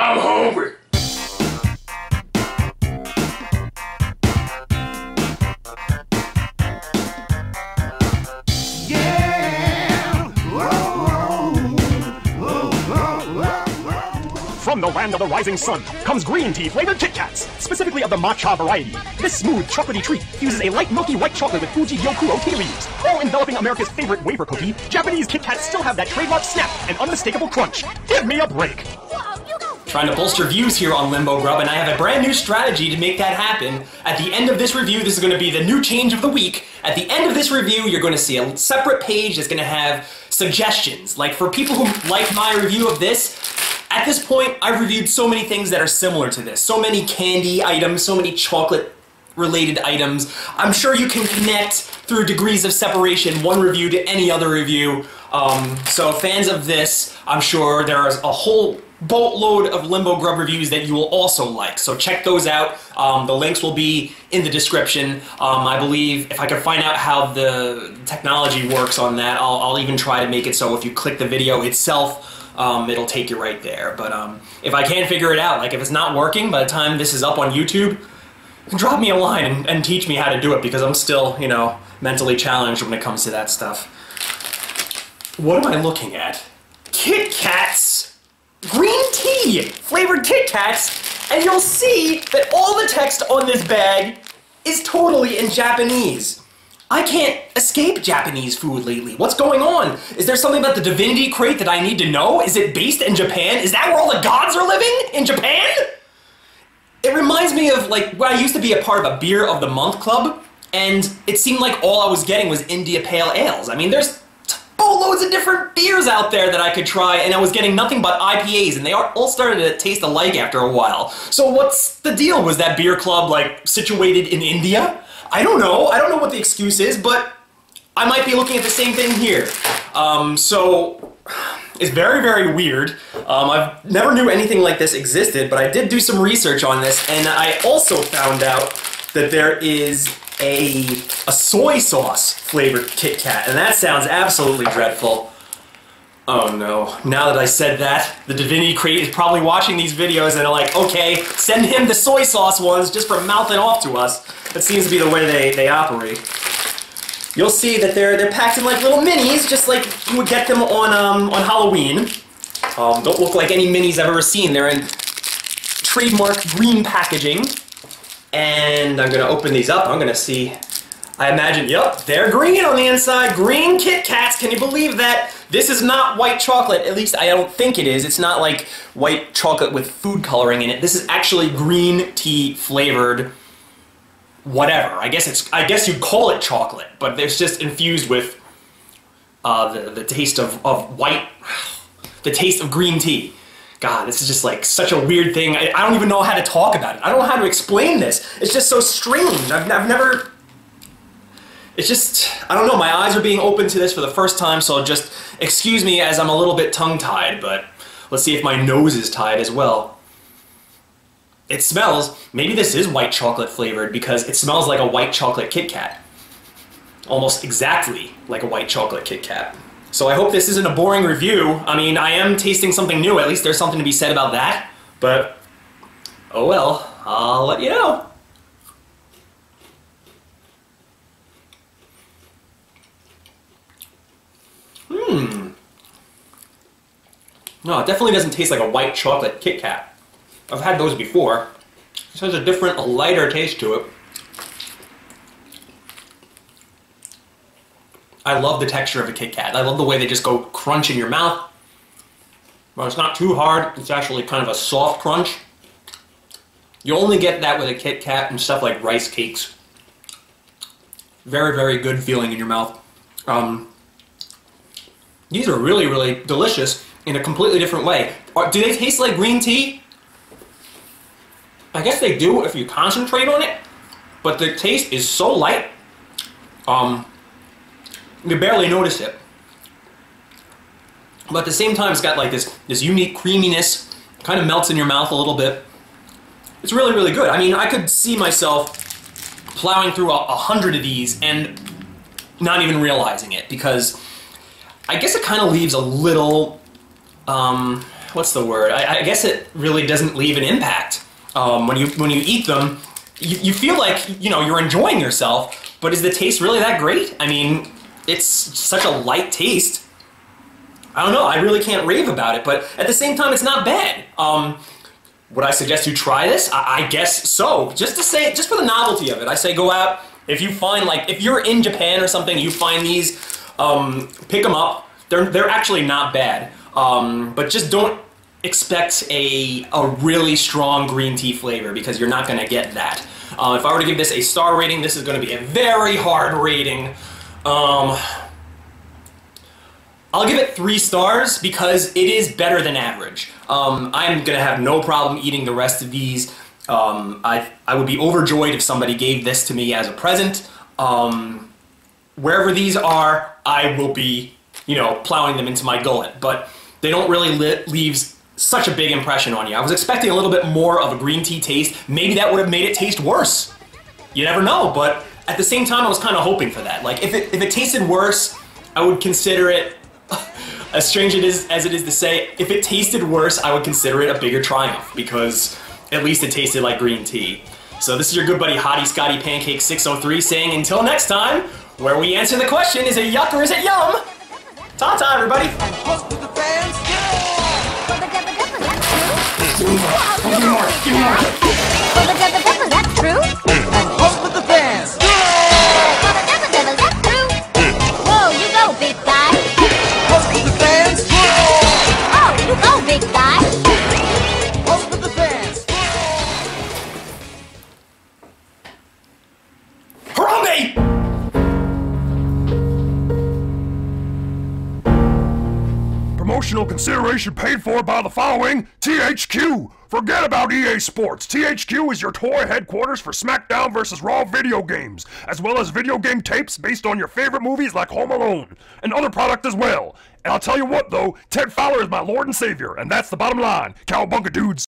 I'm hungry. From the land of the rising sun comes green tea flavored Kit Kats, specifically of the matcha variety. This smooth, chocolatey treat uses a light, milky white chocolate with Fuji Gyokuro tea leaves. While enveloping America's favorite wafer cookie, Japanese Kit Kats still have that trademark snap and unmistakable crunch. Give me a break. Trying to bolster views here on Limbo Grub, and I have a brand new strategy to make that happen. At the end of this review, this is going to be the new change of the week. At the end of this review, you're going to see a separate page that's going to have suggestions. Like for people who like my review of this, at this point, I've reviewed so many things that are similar to this. So many candy items, so many chocolate related items. I'm sure you can connect through degrees of separation one review to any other review. Um, so fans of this, I'm sure there is a whole boatload of Limbo Grub reviews that you will also like. So check those out. Um, the links will be in the description. Um, I believe if I can find out how the technology works on that, I'll, I'll even try to make it so if you click the video itself, um, it'll take you right there. But um, if I can't figure it out, like if it's not working by the time this is up on YouTube, drop me a line and, and teach me how to do it because I'm still, you know, mentally challenged when it comes to that stuff. What am I looking at? Kit Kats! Green tea! Flavored Kit Kats! And you'll see that all the text on this bag is totally in Japanese. I can't escape Japanese food lately. What's going on? Is there something about the Divinity Crate that I need to know? Is it based in Japan? Is that where all the gods are living? In Japan? It reminds me of like when I used to be a part of a beer of the month club, and it seemed like all I was getting was India Pale Ales. I mean, there's boatloads of different beers out there that I could try, and I was getting nothing but IPAs, and they all started to taste alike after a while. So what's the deal? Was that beer club like situated in India? I don't know. I don't know what the excuse is, but I might be looking at the same thing here. Um, so it's very, very weird. Um, I've never knew anything like this existed, but I did do some research on this, and I also found out that there is a, a soy sauce flavored Kit Kat, and that sounds absolutely dreadful. Oh no, now that I said that, the Divinity Crate is probably watching these videos and are like, okay, send him the soy sauce ones just for mouthing off to us. That seems to be the way they, they operate. You'll see that they're they're packed in like little minis, just like you would get them on um, on Halloween. Um, don't look like any minis I've ever seen. They're in trademark green packaging. And I'm gonna open these up. I'm gonna see. I imagine, yep, they're green on the inside. Green Kit Kats. Can you believe that? This is not white chocolate. At least I don't think it is. It's not like white chocolate with food coloring in it. This is actually green tea flavored whatever. I guess it's I guess you'd call it chocolate, but it's just infused with uh, the the taste of, of white, the taste of green tea. God, this is just like such a weird thing. I, I don't even know how to talk about it. I don't know how to explain this. It's just so strange. I've, I've never. It's just, I don't know, my eyes are being opened to this for the first time, so just excuse me as I'm a little bit tongue-tied, but let's see if my nose is tied as well. It smells, maybe this is white chocolate flavored because it smells like a white chocolate Kit Kat. Almost exactly like a white chocolate Kit Kat. So I hope this isn't a boring review. I mean, I am tasting something new. At least there's something to be said about that. But, oh well, I'll let you know. Hmm. No, it definitely doesn't taste like a white chocolate Kit Kat. I've had those before. This has a different, lighter taste to it. I love the texture of a Kit Kat. I love the way they just go crunch in your mouth. Well, it's not too hard. It's actually kind of a soft crunch. You only get that with a Kit Kat and stuff like rice cakes. Very, very good feeling in your mouth. Um, these are really, really delicious in a completely different way. Do they taste like green tea? I guess they do if you concentrate on it, but the taste is so light, um, you barely notice it. But at the same time, it's got like this, this unique creaminess, kind of melts in your mouth a little bit. It's really, really good. I mean, I could see myself plowing through a, a hundred of these and not even realizing it because I guess it kind of leaves a little, um, what's the word? I, I guess it really doesn't leave an impact. Um, when you when you eat them, you, you feel like you know you're enjoying yourself, but is the taste really that great? I mean, it's such a light taste. I don't know. I really can't rave about it, but at the same time, it's not bad. Um, would I suggest you try this? I, I guess so. Just to say, just for the novelty of it, I say go out. If you find like, if you're in Japan or something, you find these, um, pick them up. They're they're actually not bad. Um, but just don't expect a a really strong green tea flavor because you're not to get that. Uh, if I were to give this a star rating, this is going to be a very hard rating. Um, I'll give it three stars because it is better than average. Um, I'm gonna have no problem eating the rest of these. Um, I, I would be overjoyed if somebody gave this to me as a present. Um, wherever these are, I will be, you know, plowing them into my gullet. But they don't really li- leave such a big impression on you. I was expecting a little bit more of a green tea taste. Maybe that would have made it taste worse. You never know, but at the same time, I was kind of hoping for that. Like, if it, if it tasted worse, I would consider it as strange it is as it is to say, if it tasted worse, I would consider it a bigger triumph because at least it tasted like green tea. So this is your good buddy Hottie Scotty Pancake 603 saying until next time, where we answer the question, is it yuck or is it yum? Ta-ta everybody! Give me more, give me more. That's true. Promotional consideration paid for by the following THQ. Forget about EA Sports. THQ is your toy headquarters for SmackDown vs. Raw video games, as well as video game tapes based on your favorite movies like Home Alone, and other product as well. And I'll tell you what though, Ted Fowler is my lord and savior, and that's the bottom line. Cowabunga dudes.